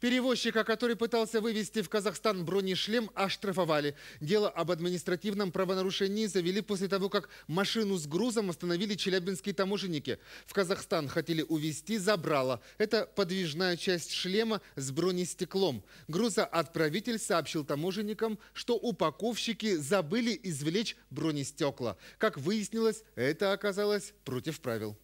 Перевозчика, который пытался вывести в Казахстан бронешлем, оштрафовали. Дело об административном правонарушении завели после того, как машину с грузом остановили челябинские таможенники. В Казахстан хотели увезти забрало. Это подвижная часть шлема с бронестеклом. Грузоотправитель сообщил таможенникам, что упаковщики забыли извлечь бронестекла. Как выяснилось, это оказалось против правил.